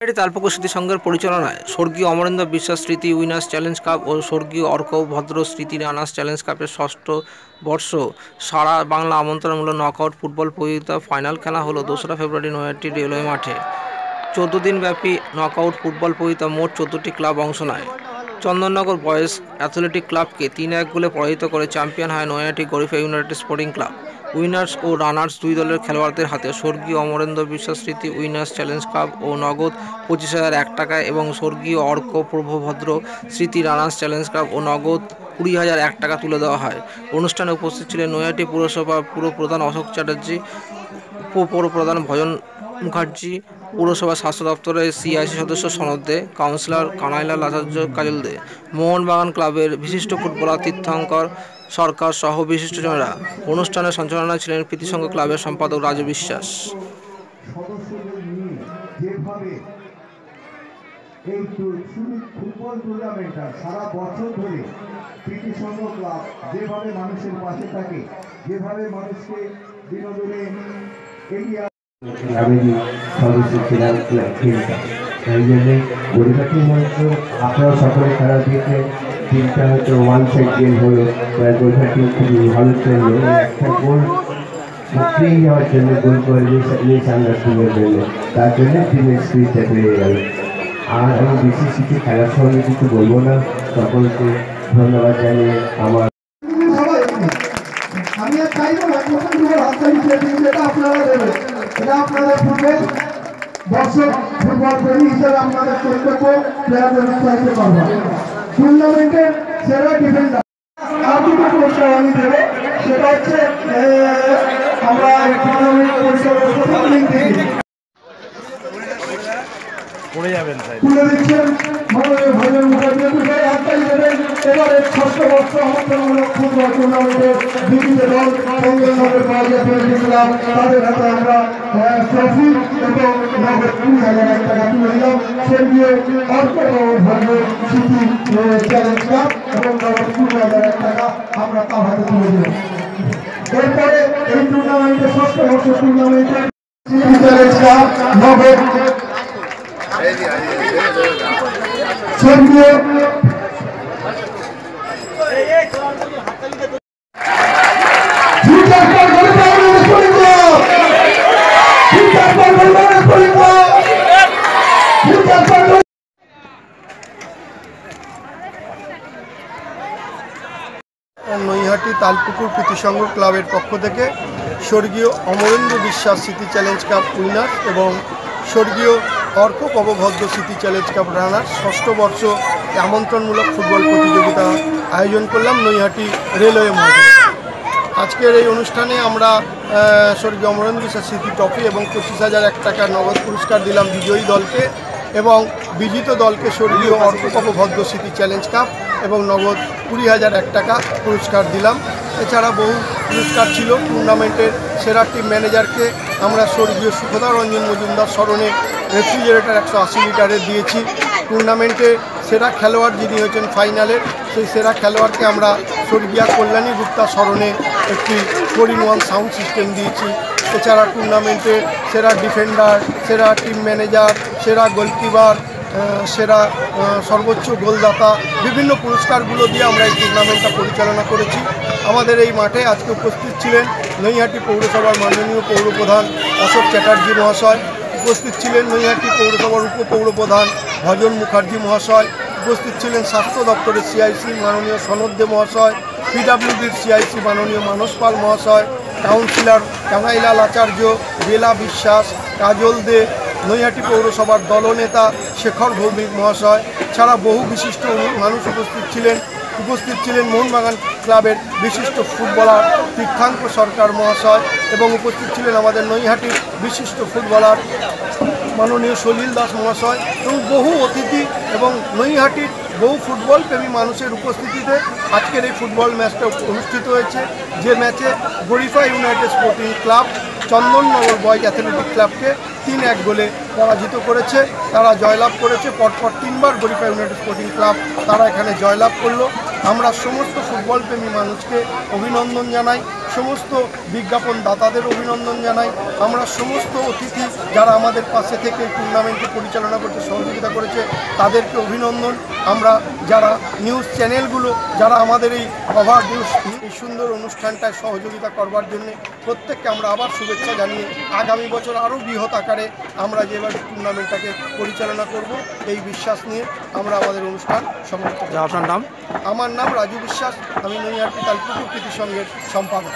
এটি তালপক্ষ স্মৃতি সংঘের পরিচালনায়। স্বর্গীয় অমরেন্দ্র বিশ্বাস স্মৃতি উইনার্স চ্যালেঞ্জ কাপ ও স্বর্গীয় অর্ক ভদ্র স্মৃতি রানার্স চ্যালেঞ্জ কাপের ষষ্ঠ বর্ষ সারা বাংলা আমন্ত্রণমূলক নকআউট ফুটবল প্রতিযোগিতা ফাইনাল খেলা হলো দোসরা ফেব্রুয়ারি নয়াটি রেলওয়ে মাঠে। চোদ্দ দিনব্যাপী নকআউট ফুটবল প্রতিযোগিতা মোট চোদ্দটি ক্লাব অংশ নেয়। চন্দননগর বয়েজ অ্যাথলেটিক ক্লাবকে তিন এক গোলে পরাজিত করে চ্যাম্পিয়ন হয় Naihati Garifa United Sporting club. Winners ও রানার্স দুই দলের খেলোয়াড়দের হাতে স্বর্গীয় অমরেন্দ্র বিশ্বাস স্মৃতি, উইনার্স চ্যালেঞ্জ কাপ ও নগদ পঁচিশ হাজার এক টাকা এবং স্বর্গীয় অর্ক প্রভভদ্র স্মৃতি রানার্স চ্যালেঞ্জ কাপ ও নগদ কুড়ি হাজার এক টাকা তুলে দেওয়া হয়। অনুষ্ঠানে উপস্থিত ছিলেন নৈহাটি পুরসভা পুরপ্রধান অশোক চ্যাটার্জি উপপ্রধান ভজন মুখার্জি পুরসভা স্বাস্থ্য দপ্তরের সিআইসি সদস্য সনদ দে কাউন্সিলর কানাইলাল আচার্য কাজল দে, মোহনবাগান ক্লাবের বিশিষ্ট ফুটবলার তীর্থঙ্কর সরকার সহ বিশিষ্টজনেরা অনুষ্ঠানে সঞ্চালনায় ছিলেন প্রীতিসংঘ ক্লাবের সম্পাদক রাজু বিশ্বাস। এই ফুটবল টুর্নামেন্টটা সারা বছর ধরে সংঘ ক্লাব যেভাবে মানুষের পাশে থাকে, যেভাবে মানুষকে বিনোদনে এগিয়ে গ্রামেরই সদস্য ছিলাম টিমটা তাই জন্যে পরিবারটির মধ্যে আপনারা সকলে খেলা দেখে টিমটা হয়তো ওয়ান সাইড গেম হলো। গোলঘাট টিম খুবই ভালো খেললো একটা গোল নিয়ে সামনে টিমের জন্য। তার জন্য টিমের স্পিডটা বেড়ে গেল। আর আমি বেশি কিছু খেলার সঙ্গে কিছু বলব না। সকলকে ধন্যবাদ জানিয়ে আমার আমি আপনারা দেবেন। এটা আপনাদের ফুটবল দর্শক ফুটবল প্রেমী হিসেবে আপনাদের কর্তব্য প্লেয়ারদের উৎসাহিত করব। টুর্নামেন্টের সেরা ডিফেন্ডার আর দুটো পুরস্কার আমি দেবো। সেটা হচ্ছে আহ, আমরা টুর্নামেন্ট পরিচালনা প্রথম লিগ থেকে তুলে দিচ্ছেন মাননীয় ভজন মুখার্জি বিষয়ে হাততালি দেবেন ষষ্ঠ ফুটবল টুর্নামেন্টের বিভিন্ন দল চন্দ্রনগর বাজার ক্লাব তাদের হাতে আমরা ট্রফি এবং নগদ কুড়ি হাজার এক টাকা তুলে দিলাম। স্বর্গীয় অর্থ ভদ্র স্মৃতি চ্যালেঞ্জ কাপ এবং নগদ কুড়ি হাজার এক টাকা আমরা তার হাতে তুলে দিলাম। এরপরে এই টুর্নামেন্টের ষষ্ঠ বর্ষ টুর্নামেন্টের স্মৃতি চ্যালেঞ্জ কাপ নগদ নৈহাটি তালপুকুর প্রীতিসংঘ ক্লাবের পক্ষ থেকে স্বর্গীয় অমরেন্দ্র বিশ্বাস স্মৃতি চ্যালেঞ্জ কাপ উইনার এবং স্বর্গীয় অর্ক পবভদ্র স্মৃতি চ্যালেঞ্জ কাপ রানার ষষ্ঠ বর্ষ আমন্ত্রণমূলক ফুটবল প্রতিযোগিতা আয়োজন করলাম নৈহাটি রেলওয়ে মাঠে। আজকের এই অনুষ্ঠানে আমরা স্বর্গীয় অমরেন্দ্র বিশ্বাস স্মৃতি ট্রফি এবং পঁচিশ হাজার এক টাকা নগদ পুরস্কার দিলাম বিজয়ী দলকে এবং বিজিত দলকে স্বর্গীয় অর্কপভদ্র স্মৃতি চ্যালেঞ্জ কাপ এবং নগদ কুড়ি হাজার এক টাকা পুরস্কার দিলাম। এছাড়া বহু পুরস্কার ছিল। টুর্নামেন্টের সেরা টিম ম্যানেজারকে আমরা স্বর্গীয় সুখদা রঞ্জন মজুমদার স্মরণে রেফ্রিজারেটর একশো আশি লিটারের দিয়েছি। টুর্নামেন্টে সেরা খেলোয়াড় যিনি হয়েছেন ফাইনালের সেই সেরা খেলোয়াড়কে আমরা স্বর্গীয়া কল্যাণী গুপ্তা স্মরণে একটি four in one sound system দিয়েছি। এছাড়া টুর্নামেন্টে সেরা ডিফেন্ডার সেরা টিম ম্যানেজার সেরা গোলকিপার সেরা সর্বোচ্চ গোলদাতা, বিভিন্ন পুরস্কারগুলো দিয়ে আমরা এই টুর্নামেন্টটা পরিচালনা করেছি। আমাদের এই মাঠে আজকে উপস্থিত ছিলেন নৈহাটি পৌরসভার মাননীয় পৌরপ্রধান অশোক চ্যাটার্জি মহাশয়। উপস্থিত ছিলেন নৈহাটি পৌরসভার উপপৌরপ্রধান ভজন মুখার্জি মহাশয়। উপস্থিত ছিলেন স্বাস্থ্য দপ্তরের সিআইসি মাননীয় সনদ দে মহাশয় পিডাব্লিউডির সিআইসি মাননীয় মানস পাল মহাশয়, কাউন্সিলর কানাইলাল আচার্য, বেলা বিশ্বাস, কাজল দে, নৈহাটি পৌরসভার দলনেতা শেখর ভৌমিক মহাশয়। ছাড়া বহু বিশিষ্ট মানুষ উপস্থিত ছিলেন। উপস্থিত ছিলেন মোহনবাগান ক্লাবের বিশিষ্ট ফুটবলার তীর্থাঙ্ক সরকার মহাশয় এবং উপস্থিত ছিলেন আমাদের নৈহাটির বিশিষ্ট ফুটবলার মাননীয় সলিল দাস মহাশয় এবং বহু অতিথি এবং নৈহাটির বহু ফুটবল প্রেমী মানুষের উপস্থিতিতে আজকের এই ফুটবল ম্যাচটা অনুষ্ঠিত হয়েছে। যে ম্যাচে Garifa United Sporting club Chandannagar Boys Athletic ক্লাবকে তিন এক গোলে পরাজিত করেছে। তারা জয়লাভ করেছে। পরপর তিনবার গরিফা ইউনাইটেড স্পোর্টিং ক্লাব তারা এখানে জয়লাভ করল। আমরা সমস্ত ফুটবল প্রেমী মানুষকে অভিনন্দন জানাই, সমস্ত বিজ্ঞাপন দাতাদের অভিনন্দন জানাই, আমরা সমস্ত অতিথি যারা আমাদের পাশে থেকে টুর্নামেন্টটি পরিচালনা করতে সহযোগিতা করেছে, তাদেরকে অভিনন্দন। আমরা যারা নিউজ চ্যানেলগুলো যারা আমাদের এই কভার নিউজ এই সুন্দর অনুষ্ঠানটায় সহযোগিতা করবার জন্য প্রত্যেককে আমরা আবার শুভেচ্ছা জানিয়ে আগামী বছর আরও বৃহৎ আকারে আমরা যেভাবে টুর্নামেন্টটাকে পরিচালনা করব এই বিশ্বাস নিয়ে আমরা আমাদের অনুষ্ঠান সমাপ্ত আপনার নাম? আমার নাম রাজু বিশ্বাস আমি নৈহাটি তালপুকুর কৃতি সংঘের সম্পাদক।